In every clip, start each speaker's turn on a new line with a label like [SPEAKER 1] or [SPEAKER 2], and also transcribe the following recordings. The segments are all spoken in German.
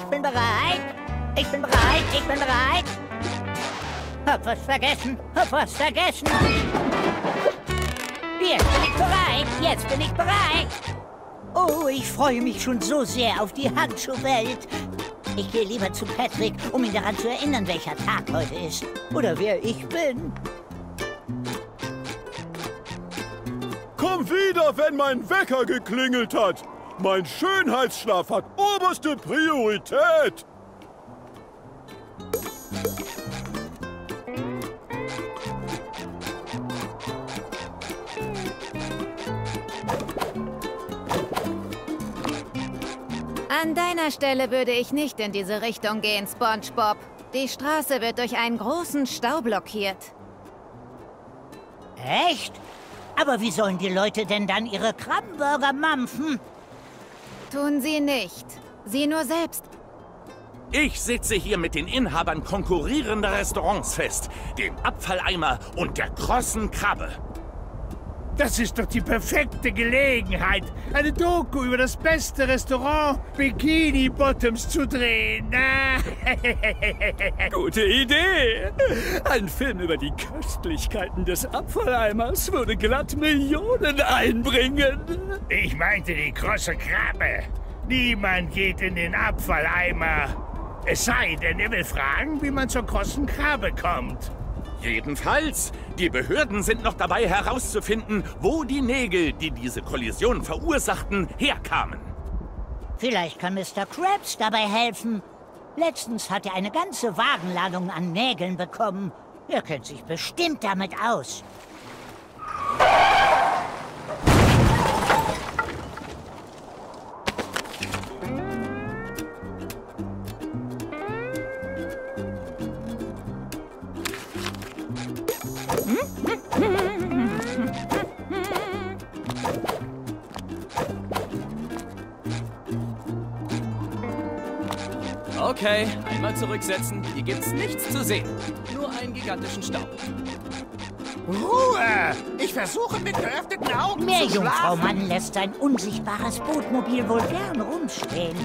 [SPEAKER 1] Ich bin bereit. Ich bin bereit. Ich bin bereit. Hab was vergessen. Hab was vergessen. Jetzt bin ich bereit. Jetzt bin ich bereit. Oh, ich freue mich schon so sehr auf die Handschuhwelt. Ich gehe lieber zu Patrick, um ihn daran zu erinnern, welcher Tag heute ist. Oder wer ich bin.
[SPEAKER 2] Komm wieder, wenn mein Wecker geklingelt hat. Mein Schönheitsschlaf hat oberste Priorität.
[SPEAKER 3] An deiner Stelle würde ich nicht in diese Richtung gehen, SpongeBob. Die Straße wird durch einen großen Stau blockiert.
[SPEAKER 1] Echt? Aber wie sollen die Leute denn dann ihre Krabbenburger mampfen?
[SPEAKER 3] Tun sie nicht. Sie nur selbst.
[SPEAKER 4] Ich sitze hier mit den Inhabern konkurrierender Restaurants fest. Dem Abfalleimer und der krossen Krabbe.
[SPEAKER 5] Das ist doch die perfekte Gelegenheit, eine Doku über das beste Restaurant Bikini Bottoms zu drehen.
[SPEAKER 6] Gute Idee. Ein Film über die Köstlichkeiten des Abfalleimers würde glatt Millionen einbringen.
[SPEAKER 5] Ich meinte die krosse Krabbe. Niemand geht in den Abfalleimer. Es sei denn, er will fragen, wie man zur krossen Krabbe kommt.
[SPEAKER 4] Jedenfalls, die Behörden sind noch dabei herauszufinden, wo die Nägel, die diese Kollision verursachten, herkamen.
[SPEAKER 1] Vielleicht kann Mr. Krabs dabei helfen. Letztens hat er eine ganze Wagenladung an Nägeln bekommen. Er kennt sich bestimmt damit aus.
[SPEAKER 6] Okay, einmal zurücksetzen. Hier gibt's nichts zu sehen. Nur einen gigantischen Staub.
[SPEAKER 5] Ruhe! Ich versuche mit geöffneten Augen
[SPEAKER 1] Mehr
[SPEAKER 5] zu
[SPEAKER 1] Jungfrau
[SPEAKER 5] schlafen.
[SPEAKER 1] Mann lässt sein unsichtbares Bootmobil wohl gern rumstehen.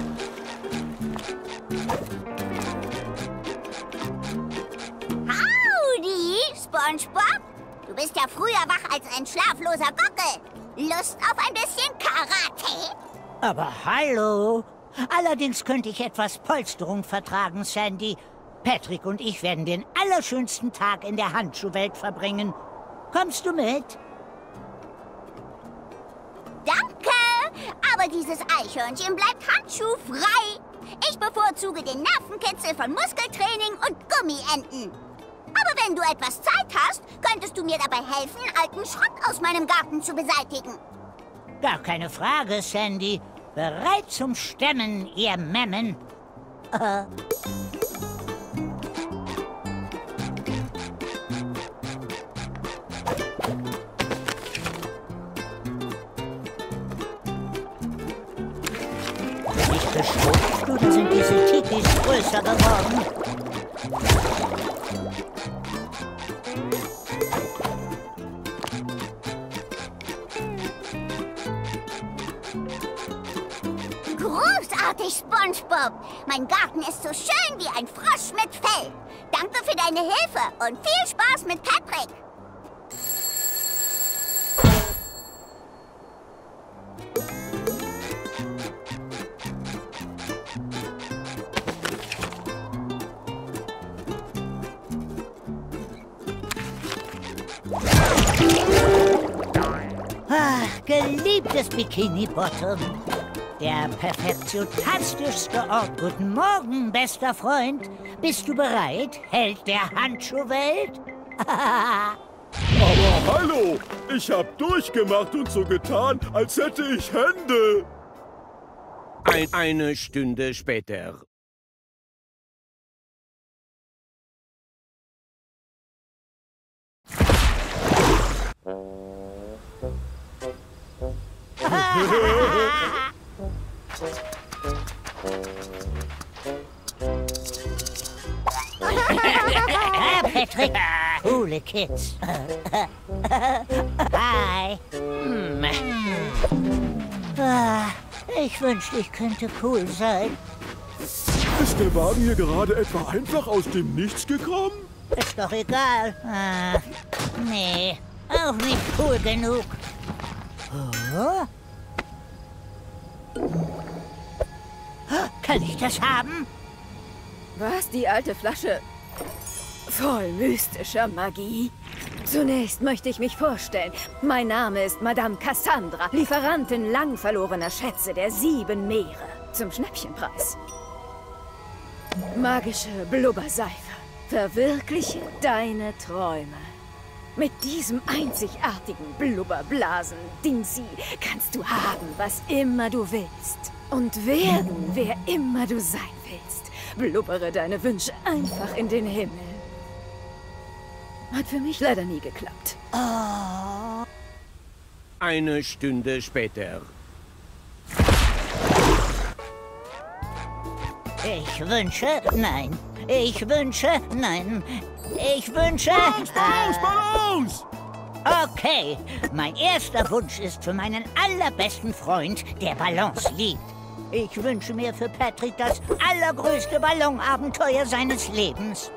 [SPEAKER 7] Howdy, SpongeBob. Du bist ja früher wach als ein schlafloser Buckel. Lust auf ein bisschen Karate?
[SPEAKER 1] Aber hallo. Allerdings könnte ich etwas Polsterung vertragen, Sandy. Patrick und ich werden den allerschönsten Tag in der Handschuhwelt verbringen. Kommst du mit?
[SPEAKER 7] Danke, aber dieses Eichhörnchen bleibt handschuhfrei. Ich bevorzuge den Nervenkitzel von Muskeltraining und Gummienten. Aber wenn du etwas Zeit hast, könntest du mir dabei helfen, alten Schrott aus meinem Garten zu beseitigen.
[SPEAKER 1] Gar keine Frage, Sandy. Bereit zum Stemmen, ihr Memmen. Nicht geschrumpft oder sind diese Tikis größer geworden?
[SPEAKER 7] Großartig, SpongeBob. Mein Garten ist so schön wie ein Frosch mit Fell. Danke für deine Hilfe und viel Spaß mit Patrick.
[SPEAKER 1] Ach, geliebtes Bikini Bottom. Der perfektionistischste Ort. Guten Morgen, bester Freund. Bist du bereit, Held der Handschuhwelt?
[SPEAKER 2] Aber hallo, ich hab durchgemacht und so getan, als hätte ich Hände.
[SPEAKER 8] Ein, eine Stunde später.
[SPEAKER 1] Ah, Patrick, coole Kids. Hi. Hm. Ah, Ich wünschte, ich könnte cool sein.
[SPEAKER 2] Ist der Wagen hier gerade etwa einfach aus dem Nichts gekommen?
[SPEAKER 1] Ist doch egal. Ah, nee, auch nicht cool genug. Oh? Kann ich das haben?
[SPEAKER 3] Was, die alte Flasche? Voll mystischer Magie? Zunächst möchte ich mich vorstellen. Mein Name ist Madame Cassandra, Lieferantin lang verlorener Schätze der sieben Meere. Zum Schnäppchenpreis. Magische Blubberseife. Verwirkliche deine Träume. Mit diesem einzigartigen Blubberblasen-Dingsy kannst du haben, was immer du willst. Und werden, wer immer du sein willst. Blubbere deine Wünsche einfach in den Himmel. Hat für mich leider nie geklappt.
[SPEAKER 8] Eine Stunde später.
[SPEAKER 1] Ich wünsche, nein. Ich wünsche, nein. Ich wünsche.
[SPEAKER 2] Balance, Balance, Balance!
[SPEAKER 1] Okay, mein erster Wunsch ist für meinen allerbesten Freund, der Balance liebt. Ich wünsche mir für Patrick das allergrößte Ballonabenteuer seines Lebens.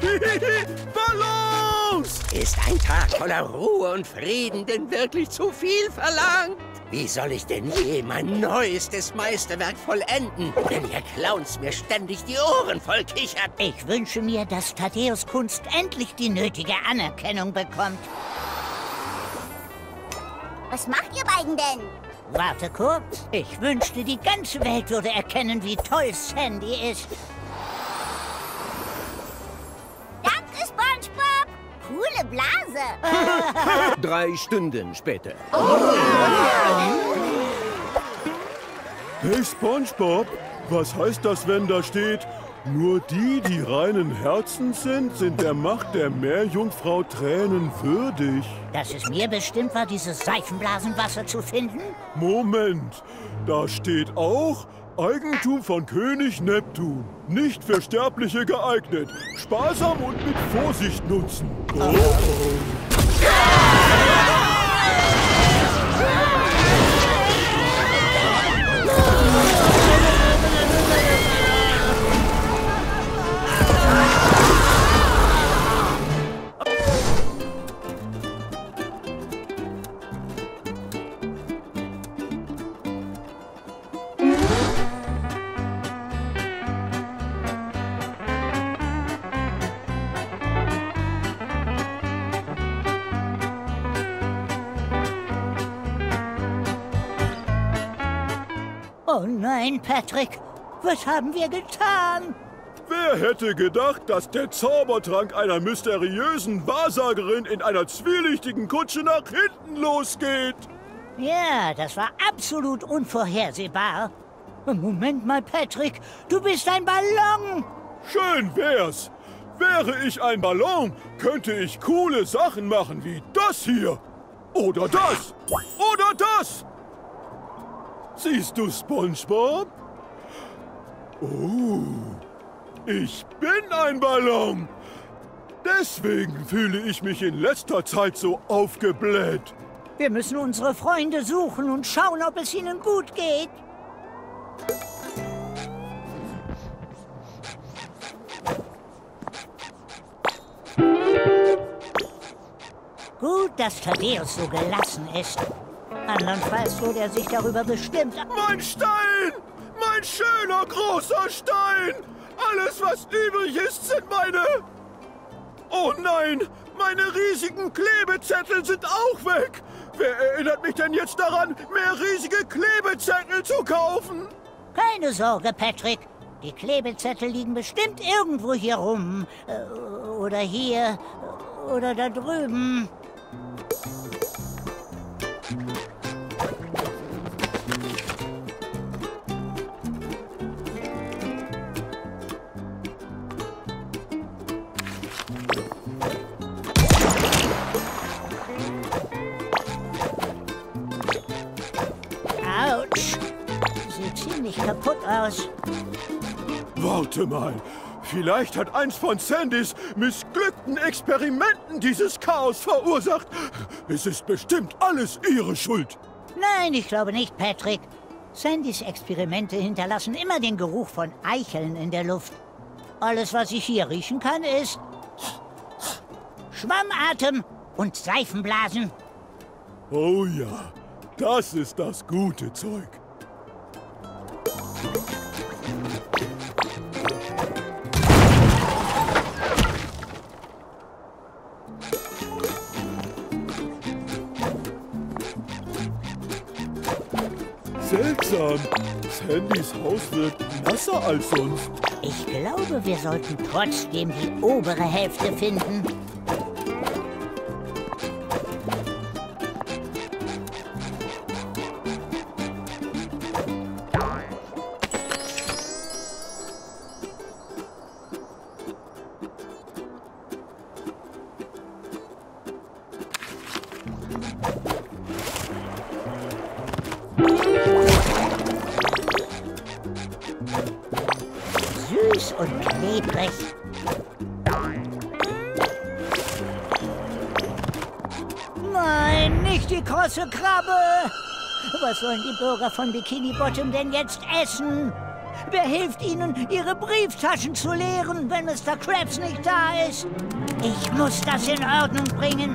[SPEAKER 2] Balance!
[SPEAKER 9] Ist ein Tag voller Ruhe und Frieden denn wirklich zu viel verlangt? Wie soll ich denn je mein neuestes Meisterwerk vollenden, wenn ihr Clowns mir ständig die Ohren voll kichert?
[SPEAKER 1] Ich wünsche mir, dass Thaddeus Kunst endlich die nötige Anerkennung bekommt.
[SPEAKER 7] Was macht ihr beiden denn?
[SPEAKER 1] Warte kurz. Ich wünschte, die ganze Welt würde erkennen, wie toll Sandy ist.
[SPEAKER 7] Coole Blase!
[SPEAKER 8] Drei Stunden später.
[SPEAKER 2] Hey SpongeBob, was heißt das, wenn da steht, nur die, die reinen Herzens sind, sind der Macht der Meerjungfrau Tränen würdig?
[SPEAKER 1] Dass es mir bestimmt war, dieses Seifenblasenwasser zu finden?
[SPEAKER 2] Moment, da steht auch Eigentum von König Neptun. Nicht für Sterbliche geeignet. Sparsam und mit Vorsicht nutzen. Oh, oh.
[SPEAKER 1] Oh Patrick. Was haben wir getan?
[SPEAKER 2] Wer hätte gedacht, dass der Zaubertrank einer mysteriösen Wahrsagerin in einer zwielichtigen Kutsche nach hinten losgeht?
[SPEAKER 1] Ja, das war absolut unvorhersehbar. Moment mal, Patrick. Du bist ein Ballon.
[SPEAKER 2] Schön wär's. Wäre ich ein Ballon, könnte ich coole Sachen machen wie das hier. Oder das. Oder das. Siehst du, SpongeBob? Oh, ich bin ein Ballon. Deswegen fühle ich mich in letzter Zeit so aufgebläht.
[SPEAKER 1] Wir müssen unsere Freunde suchen und schauen, ob es ihnen gut geht. Gut, dass Thaddeus so gelassen ist. Andernfalls würde er sich darüber bestimmt...
[SPEAKER 2] Mein Stein! Mein schöner großer Stein! Alles, was übrig ist, sind meine... Oh nein! Meine riesigen Klebezettel sind auch weg! Wer erinnert mich denn jetzt daran, mehr riesige Klebezettel zu kaufen?
[SPEAKER 1] Keine Sorge, Patrick. Die Klebezettel liegen bestimmt irgendwo hier rum. Äh, Oder hier. Oder da drüben. Aus.
[SPEAKER 2] Warte mal. Vielleicht hat eins von Sandys missglückten missglückten Experimenten dieses Chaos verursacht. Es ist bestimmt alles Ihre Schuld.
[SPEAKER 1] Nein, ich glaube nicht, Patrick. Sandys Experimente hinterlassen immer den Geruch von Eicheln in der Luft. Alles, was ich hier riechen kann, ist Schwammatem und Seifenblasen.
[SPEAKER 2] Oh ja, das ist das gute Zeug. Seltsam. Sandys Haus wirkt nasser als sonst.
[SPEAKER 1] Ich glaube, wir sollten trotzdem die obere Hälfte finden. Und klebrig. Nein, nicht die krosse Krabbe! Was sollen die Bürger von Bikini Bottom denn jetzt essen? Wer hilft ihnen, ihre Brieftaschen zu leeren, wenn Mr. Krabs nicht da ist? Ich muss das in Ordnung bringen.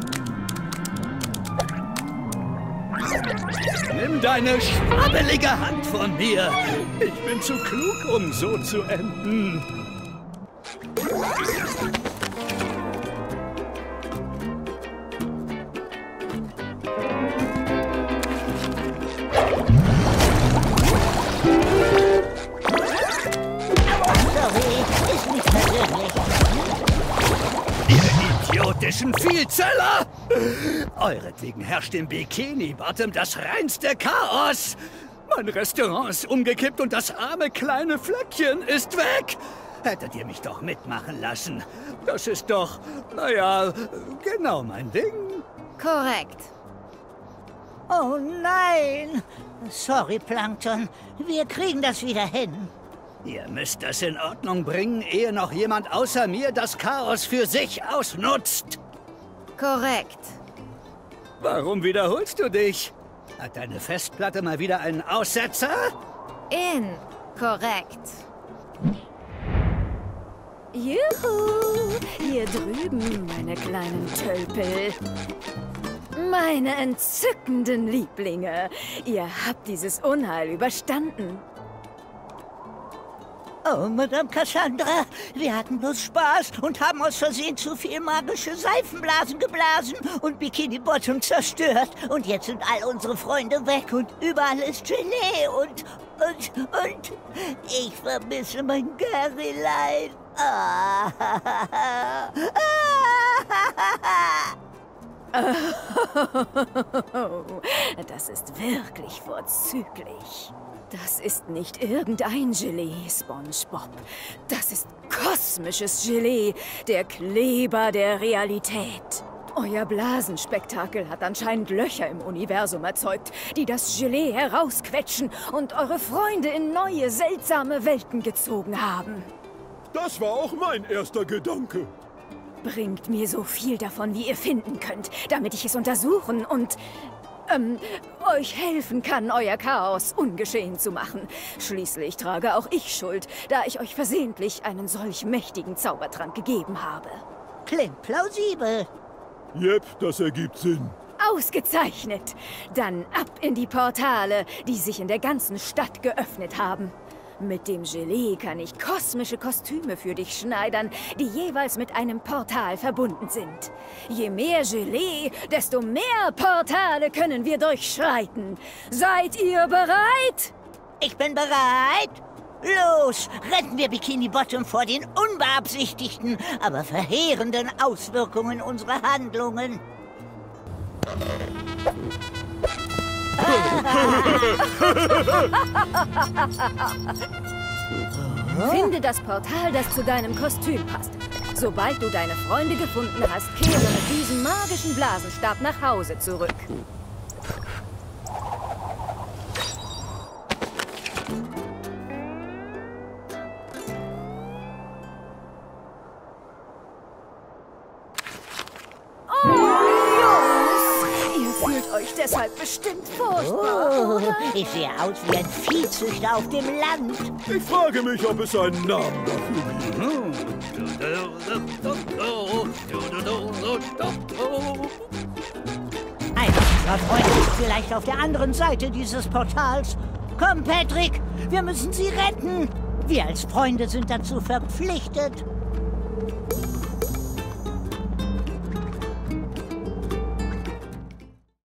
[SPEAKER 6] Nimm deine schwabbelige Hand von mir. Ich bin zu klug, um so zu enden. Ihr idiotischen Vielzeller! Euretwegen herrscht im Bikini Bottom das reinste Chaos! Mein Restaurant ist umgekippt und das arme kleine Flöckchen ist weg! Hättet ihr mich doch mitmachen lassen. Das ist doch, naja, genau mein Ding.
[SPEAKER 3] Korrekt.
[SPEAKER 1] Oh nein! Sorry, Plankton. Wir kriegen das wieder hin.
[SPEAKER 6] Ihr müsst das in Ordnung bringen, ehe noch jemand außer mir das Chaos für sich ausnutzt.
[SPEAKER 3] Korrekt.
[SPEAKER 6] Warum wiederholst du dich? Hat deine Festplatte mal wieder einen Aussetzer?
[SPEAKER 3] Inkorrekt. Juhu! Hier drüben, meine kleinen Tölpel. Meine entzückenden Lieblinge. Ihr habt dieses Unheil überstanden.
[SPEAKER 1] Oh, Madame Cassandra, wir hatten bloß Spaß und haben aus Versehen zu viel magische Seifenblasen geblasen und Bikini Bottom zerstört. Und jetzt sind all unsere Freunde weg und überall ist Gelee und, und, und ich vermisse mein Garylein. Ah.
[SPEAKER 3] Das ist wirklich vorzüglich. Das ist nicht irgendein Gelee, SpongeBob. Das ist kosmisches Gelee, der Kleber der Realität. Euer Blasenspektakel hat anscheinend Löcher im Universum erzeugt, die das Gelee herausquetschen und eure Freunde in neue, seltsame Welten gezogen haben.
[SPEAKER 2] Das war auch mein erster Gedanke.
[SPEAKER 3] Bringt mir so viel davon, wie ihr finden könnt, damit ich es untersuchen und ähm, euch helfen kann, euer Chaos ungeschehen zu machen. Schließlich trage auch ich Schuld, da ich euch versehentlich einen solch mächtigen Zaubertrank gegeben habe.
[SPEAKER 1] Klingt plausibel.
[SPEAKER 2] Jep, das ergibt Sinn.
[SPEAKER 3] Ausgezeichnet! Dann ab in die Portale, die sich in der ganzen Stadt geöffnet haben. Mit dem Gelee kann ich kosmische Kostüme für dich schneidern, die jeweils mit einem Portal verbunden sind. Je mehr Gelee, desto mehr Portale können wir durchschreiten. Seid ihr bereit?
[SPEAKER 1] Ich bin bereit. Los, retten wir Bikini Bottom vor den unbeabsichtigten, aber verheerenden Auswirkungen unserer Handlungen.
[SPEAKER 3] Finde das Portal, das zu deinem Kostüm passt. Sobald du deine Freunde gefunden hast, kehre mit diesem magischen Blasenstab nach Hause zurück. Deshalb bestimmt furchtbar,
[SPEAKER 1] Oh, ich sehe aus wie ein Viehzüchter auf dem Land.
[SPEAKER 2] Ich frage mich, ob es einen Namen dafür gibt.
[SPEAKER 1] Einer unserer Freunde ist vielleicht auf der anderen Seite dieses Portals. Komm, Patrick, wir müssen sie retten. Wir als Freunde sind dazu verpflichtet.